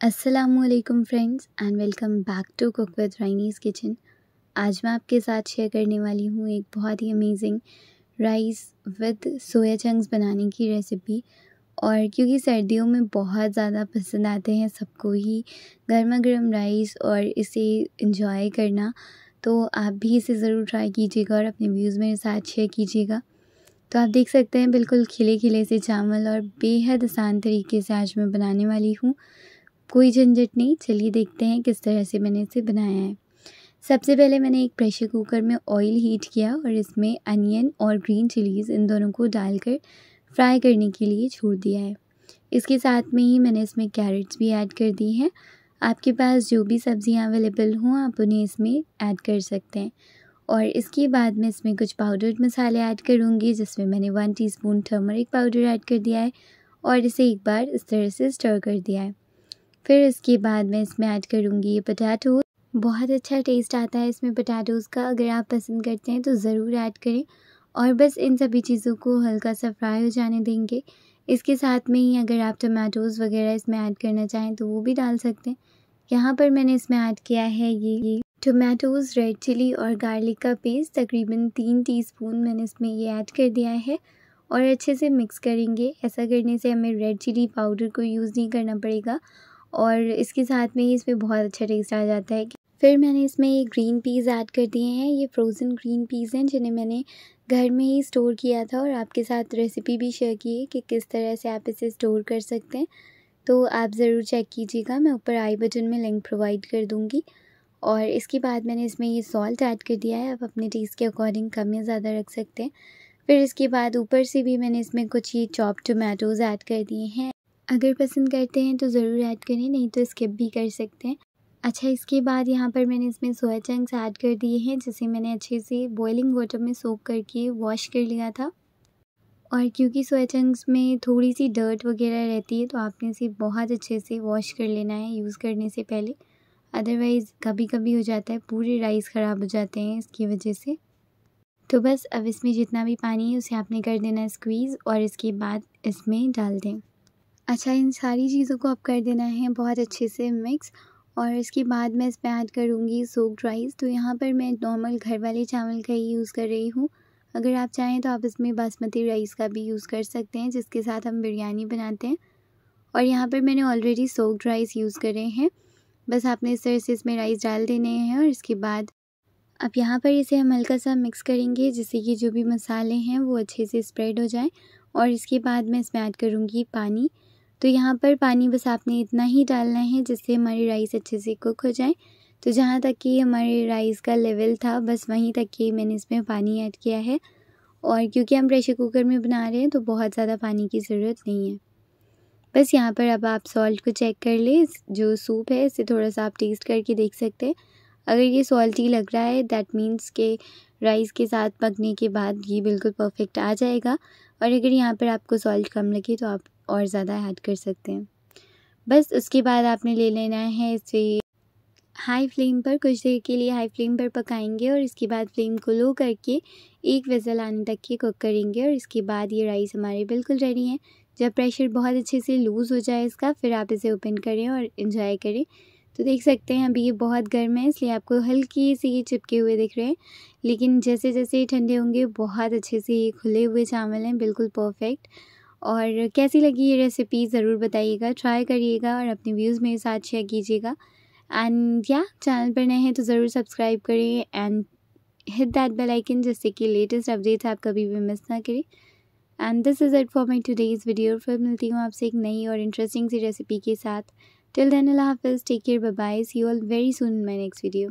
असलकम friends and welcome back to cook with Rainee's kitchen आज मैं आपके साथ शेयर करने वाली हूँ एक बहुत ही amazing rice with soya chunks बनाने की रेसिपी और क्योंकि सर्दियों में बहुत ज़्यादा पसंद आते हैं सबको ही गर्मा गर्म राइस और इसे इंजॉय करना तो आप भी इसे ज़रूर ट्राई कीजिएगा और अपने व्यूज़ मेरे साथ शेयर कीजिएगा। तो आप देख सकते हैं बिल्कुल खिले खिले से चावल और बेहद आसान तरीके से आज मैं बनाने वाली हूँ। कोई झंझट नहीं। चलिए देखते हैं किस तरह से मैंने इसे बनाया है। सबसे पहले मैंने एक प्रेशर कुकर में ऑयल हीट किया और इसमें अनियन और ग्रीन चिलीज़ इन दोनों को डालकर फ्राई करने के लिए छोड़ दिया है। इसके साथ में ही मैंने इसमें कैरेट्स भी ऐड कर दी हैं। आपके पास जो भी सब्ज़ियाँ अवेलेबल हों, आप उन्हें इसमें ऐड कर सकते हैं। और इसके बाद मैं इसमें कुछ पाउडर्ड मसाले ऐड करूँगी, जिसमें मैंने one teaspoon turmeric powder add कर दिया है और इसे एक बार इस तरह से स्टर कर दिया है। फिर इसके बाद मैं इसमें ऐड करूँगी ये पटाटो बहुत अच्छा टेस्ट आता है इसमें पटाटोज़ का, अगर आप पसंद करते हैं तो ज़रूर ऐड करें। और बस इन सभी चीज़ों को हल्का सा फ्राई हो जाने देंगे। इसके साथ में ही अगर आप टमाटोज़ वगैरह इसमें ऐड करना चाहें तो वो भी डाल सकते हैं। यहाँ पर मैंने इसमें ऐड किया है ये ये टोमेटोज़ रेड चिली और गार्लिक का पेस्ट तकरीबन तीन टीस्पून मैंने इसमें ये ऐड कर दिया है। और अच्छे से मिक्स करेंगे। ऐसा करने से हमें रेड चिली पाउडर को यूज़ नहीं करना पड़ेगा। और इसके साथ में ही इसमें बहुत अच्छा टेस्ट आ जाता है फिर मैंने इसमें ये ग्रीन पीज़ ऐड कर दिए हैं। ये फ्रोज़न ग्रीन पीज़ हैं जिन्हें मैंने घर में ही स्टोर किया था और आपके साथ रेसिपी भी शेयर की है कि किस तरह से आप इसे स्टोर कर सकते हैं। तो आप ज़रूर चेक कीजिएगा। मैं ऊपर आई बटन में लिंक प्रोवाइड कर दूँगी। और इसके बाद मैंने इसमें ये सॉल्ट ऐड कर दिया है। आप अपने टेस्ट के अकॉर्डिंग कम या ज़्यादा रख सकते हैं। फिर इसके बाद ऊपर से भी मैंने इसमें कुछ ये चॉप टोमेटोज़ ऐड कर दिए हैं। अगर पसंद करते हैं तो ज़रूर ऐड करें, नहीं तो स्किप भी कर सकते हैं। अच्छा इसके बाद यहाँ पर मैंने इसमें सोया चंक्स ऐड कर दिए हैं, जिसे मैंने अच्छे से बॉइलिंग वाटर में सोक करके वॉश कर लिया था। और क्योंकि सोया चंक्स में थोड़ी सी डर्ट वगैरह रहती है तो आपने इसे बहुत अच्छे से वॉश कर लेना है यूज़ करने से पहले। अदरवाइज़ कभी कभी हो जाता है, पूरे राइस ख़राब हो जाते हैं इसकी वजह से। तो बस, अब इसमें जितना भी पानी है, उसे आपने कर देना स्क्वीज़ और इसके बाद इसमें डाल दें। अच्छा इन सारी चीज़ों को अब कर देना है बहुत अच्छे से मिक्स और इसके बाद मैं इसमें ऐड करूँगी सोक्ड राइस तो यहाँ पर मैं नॉर्मल घर वाले चावल का ही यूज़ कर रही हूँ। अगर आप चाहें तो आप इसमें बासमती राइस का भी यूज़ कर सकते हैं, जिसके साथ हम बिरयानी बनाते हैं। और यहाँ पर मैंने ऑलरेडी सोक्ड राइस यूज़ करे हैं। बस आपने इस तरह से इसमें राइस डाल देने हैं और इसके बाद अब यहाँ पर इसे हम हल्का सा मिक्स करेंगे, जिससे कि जो भी मसाले हैं वो अच्छे से स्प्रेड हो जाए। और इसके बाद मैं इसमें ऐड करूँगी पानी। तो यहाँ पर पानी बस आपने इतना ही डालना है जिससे हमारी राइस अच्छे से कुक हो जाए। तो जहाँ तक कि हमारे राइस का लेवल था, बस वहीं तक कि मैंने इसमें पानी ऐड किया है। और क्योंकि हम प्रेशर कुकर में बना रहे हैं तो बहुत ज़्यादा पानी की ज़रूरत नहीं है। बस यहाँ पर अब आप सॉल्ट को चेक कर लें। जो सूप है, इसे थोड़ा सा आप टेस्ट करके देख सकते हैं। अगर ये सॉल्टी लग रहा है दैट मीन्स के राइस के साथ पकने के बाद ये बिल्कुल परफेक्ट आ जाएगा। और अगर यहाँ पर आपको सॉल्ट कम लगे तो आप और ज़्यादा ऐड कर सकते हैं। बस उसके बाद आपने ले लेना है इसे हाई फ्लेम पर। कुछ देर के लिए हाई फ्लेम पर पकाएँगे और इसके बाद फ्लेम को लो करके एक वेज़ल आने तक के कुक करेंगे और इसके बाद ये राइस हमारे बिल्कुल रेडी हैं। जब प्रेशर बहुत अच्छे से लूज़ हो जाए इसका, फिर आप इसे ओपन करें और इन्जॉय करें। तो देख सकते हैं अभी ये बहुत गर्म है, इसलिए आपको हल्की सी ये चिपके हुए दिख रहे हैं। लेकिन जैसे जैसे ये ठंडे होंगे, बहुत अच्छे से ये खुले हुए चावल हैं, बिल्कुल परफेक्ट और कैसी लगी ये रेसिपी ज़रूर बताइएगा। ट्राई करिएगा और अपने व्यूज़ मेरे साथ शेयर कीजिएगा। एंड या चैनल पर नए हैं तो ज़रूर सब्सक्राइब करें and hit that bell icon जिससे कि लेटेस्ट अपडेट्स आप कभी भी मिस ना करें। And this is it for my today's video फिर मिलती हूँ आपसे एक नई और इंटरेस्टिंग सी रेसिपी के साथ। टिल देन अल्लाह हाफिज़ take care bye see you all very soon my next video